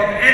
of